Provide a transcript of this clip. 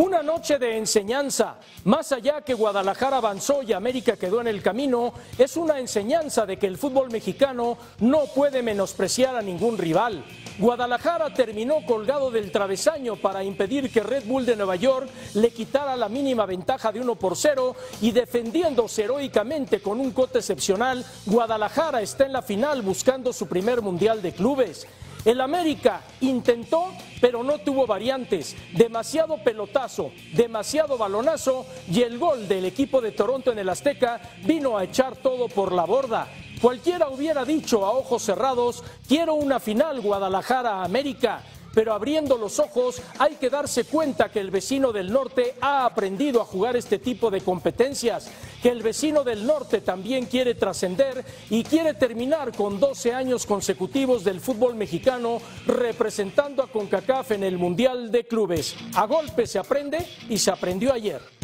Una noche de enseñanza. Más allá que Guadalajara avanzó y América quedó en el camino, es una enseñanza de que el fútbol mexicano no puede menospreciar a ningún rival. Guadalajara terminó colgado del travesaño para impedir que Red Bull de Nueva York le quitara la mínima ventaja de 1 por 0 y defendiéndose heroicamente con un cote excepcional, Guadalajara está en la final buscando su primer mundial de clubes. El América intentó, pero no tuvo variantes. Demasiado pelotazo, demasiado balonazo y el gol del equipo de Toronto en el Azteca vino a echar todo por la borda. Cualquiera hubiera dicho a ojos cerrados, quiero una final Guadalajara-América pero abriendo los ojos hay que darse cuenta que el vecino del norte ha aprendido a jugar este tipo de competencias, que el vecino del norte también quiere trascender y quiere terminar con 12 años consecutivos del fútbol mexicano representando a CONCACAF en el Mundial de Clubes. A golpe se aprende y se aprendió ayer.